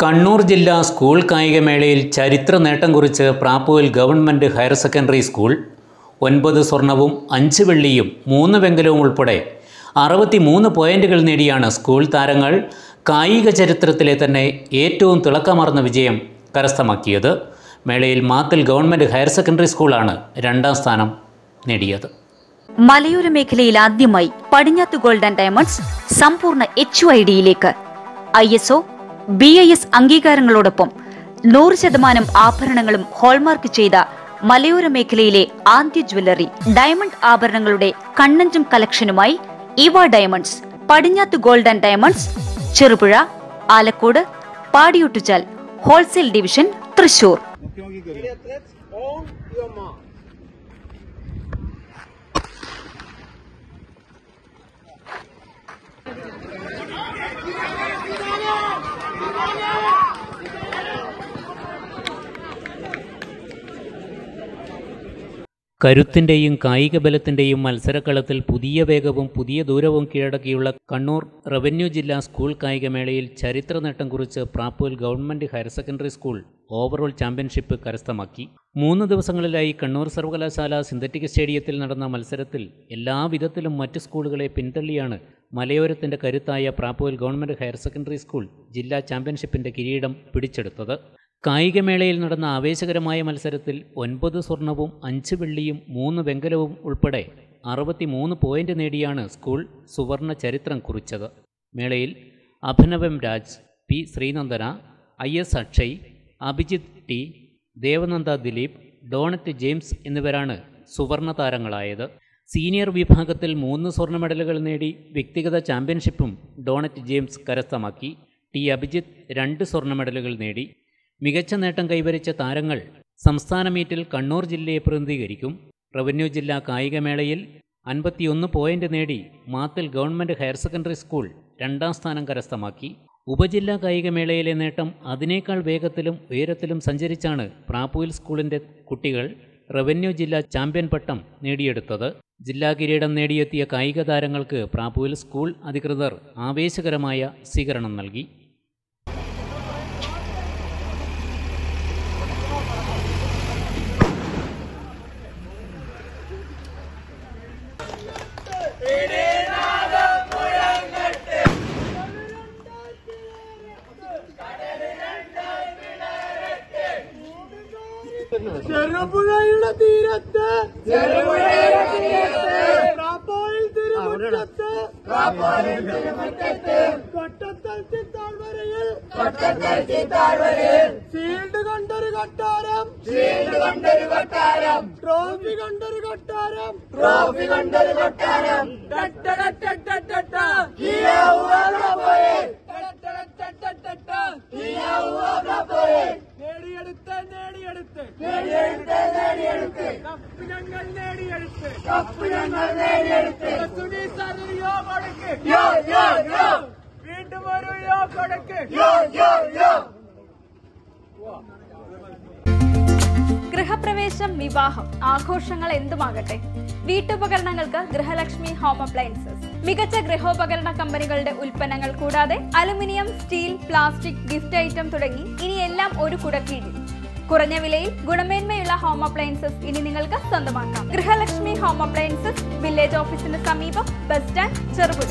കണ്ണൂർ ജില്ലാ സ്കൂൾ കായികമേളയിൽ ചരിത്ര നേട്ടം കുറിച്ച് പ്രാപ്പുവിൽ ഗവൺമെന്റ് ഹയർ സെക്കൻഡറി സ്കൂൾ ഒൻപത് സ്വർണവും അഞ്ച് വെള്ളിയും മൂന്ന് വെങ്കലവും ഉൾപ്പെടെ അറുപത്തി മൂന്ന് പോയിന്റുകൾ നേടിയാണ് സ്കൂൾ താരങ്ങൾ കായിക ചരിത്രത്തിലെ തന്നെ ഏറ്റവും തിളക്കമാർന്ന വിജയം കരസ്ഥമാക്കിയത്. മേളയിൽ മാത്തിൽ ഗവൺമെന്റ് ഹയർ സെക്കൻഡറി സ്കൂളാണ് രണ്ടാം സ്ഥാനം നേടിയത്. മലയോര മേഖലയിൽ ആദ്യമായി പടിഞ്ഞാത്ത് ഗോൾഡൻ ഡയമണ്ട്സ് സമ്പൂർണ എച്ച് ഐ ഡിയിലേക്ക് I S O B I S അംഗീകാരങ്ങളോടൊപ്പം നൂറ് ശതമാനം ആഭരണങ്ങളും ഹോൾമാർക്ക് ചെയ്ത മലയോര മേഖലയിലെ ആദ്യ ജ്വല്ലറി ഡയമണ്ട് ആഭരണങ്ങളുടെ കണ്ണഞ്ചും കളക്ഷനുമായി ഇവ diamonds Padinjath gold and diamonds Cherupuzha Alakode Padiyottuchal wholesale division Thrissur. കരുത്തിന്റെയും കായിക ബലത്തിന്റെയും മത്സരക്കളത്തിൽ പുതിയ വേഗവും പുതിയ ദൂരവും കീഴടക്കിയുള്ള കണ്ണൂർ റവന്യൂ ജില്ലാ സ്കൂൾ കായികമേളയിൽ ചരിത്ര നേട്ടം കുറിച്ച് Prapoyil government higher secondary school overall championship കരസ്ഥമാക്കി. മൂന്ന് ദിവസങ്ങളിലായി കണ്ണൂർ സർവകലാശാല സിന്തറ്റിക് സ്റ്റേഡിയത്തിൽ നടന്ന മത്സരത്തിൽ എല്ലാവിധത്തിലും മറ്റ് സ്കൂളുകളെ പിന്തള്ളിയാണ് മലയോരത്തിന്റെ കരുത്തായ Prapoyil government higher secondary school ജില്ലാ ചാമ്പ്യൻഷിപ്പിന്റെ കിരീടം പിടിച്ചെടുത്തത്. കായികമേളയിൽ നടന്ന ആവേശകരമായ മത്സരത്തിൽ ഒൻപത് സ്വർണവും അഞ്ച് വെള്ളിയും മൂന്ന് വെങ്കലവും ഉൾപ്പെടെ അറുപത്തിമൂന്ന് പോയിന്റ് നേടിയാണ് സ്കൂൾ സുവർണ ചരിത്രം കുറിച്ചത്. മേളയിൽ Abhinav Raj P Sreenandana I S Akshay Abhijith T Devananda Dileep Donet James എന്നിവരാണ് സുവർണ താരങ്ങളായത്. സീനിയർ വിഭാഗത്തിൽ മൂന്ന് സ്വർണ മെഡലുകൾ നേടി വ്യക്തിഗത ചാമ്പ്യൻഷിപ്പും ഡോണറ്റ് ജെയിംസ് കരസ്ഥമാക്കി. ടി അഭിജിത്ത് രണ്ട് സ്വർണ മെഡലുകൾ നേടി. മികച്ച നേട്ടം കൈവരിച്ച താരങ്ങൾ സംസ്ഥാന മീറ്റിൽ കണ്ണൂർ ജില്ലയെ പ്രതിനിധീകരിക്കും. റവന്യൂ ജില്ലാ കായികമേളയിൽ അൻപത്തിയൊന്ന് പോയിന്റ് നേടി മാത്തിൽ ഗവൺമെന്റ് ഹയർ സെക്കൻഡറി സ്കൂൾ രണ്ടാം സ്ഥാനം കരസ്ഥമാക്കി. ഉപജില്ലാ കായികമേളയിലെ നേട്ടം അതിനേക്കാൾ വേഗത്തിലും ഉയരത്തിലും സഞ്ചരിച്ചാണ് പ്രാപ്പൂയിൽ സ്കൂളിന്റെ കുട്ടികൾ റവന്യൂ ജില്ലാ ചാമ്പ്യൻ പട്ടം നേടിയെടുത്തത്. ജില്ലാ കിരീടം നേടിയെത്തിയ കായിക താരങ്ങൾക്ക് പ്രാപ്പൂയിൽ സ്കൂൾ അധികൃതർ ആവേശകരമായ സ്വീകരണം നൽകി. ചെറുപുഴയുടെ തീരത്ത് ചെറുപുഴയുടെ തീരത്ത് പ്രാപ്പോയിൽ തിരുമുറ്റത്ത് പ്രാപ്പോയിൽ തിരുമുറ്റത്ത് കൊട്ടത്തൽത്തി താഴ്വരയിൽ കൊട്ടത്തൽത്തി താഴ്വരയിൽ ഷീൽഡ് കൊണ്ടൊരു കൊട്ടാരം ഷീൽഡ് കൊണ്ടൊരു കൊട്ടാരം ട്രോഫി കൊണ്ടൊരു കൊട്ടാരം ട്രോഫി കൊണ്ടൊരു കൊട്ടാരം നേടിയെടുത്ത് കപ്പ് ഞങ്ങൾ നേടിയെടുത്ത്. കപ്പ് നേടിയെടുത്ത്. കൊടുക്ക് വീണ്ടും ഒരു യോ കൊടുക്ക് ഗൃഹപ്രവേശം വിവാഹം ആഘോഷങ്ങൾ എന്തുമാകട്ടെ? വീട്ടുപകരണങ്ങൾക്ക് ഗൃഹലക്ഷ്മി ഹോം അപ്ലയൻസസ്. മികച്ച ഗൃഹോപകരണ കമ്പനികളുടെ ഉൽപ്പന്നങ്ങൾ കൂടാതെ aluminium steel plastic gift item തുടങ്ങി ഇനിയെല്ലാം എല്ലാം ഒരു കുടക്കീഴിൽ. കുറഞ്ഞ വിലയിൽ ഗുണമേന്മയുള്ള ഹോം അപ്ലയൻസസ് ഇനി നിങ്ങൾക്ക് സ്വന്തമാക്കാം. ഗൃഹലക്ഷ്മി ഹോം അപ്ലയൻസസ് വില്ലേജ് ഓഫീസിന് സമീപം ബസ് സ്റ്റാൻഡ് ചെറുപുഴ.